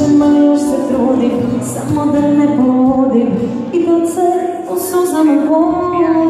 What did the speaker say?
noćima još se trudim, samo da ne povodim I da se u suzama bolim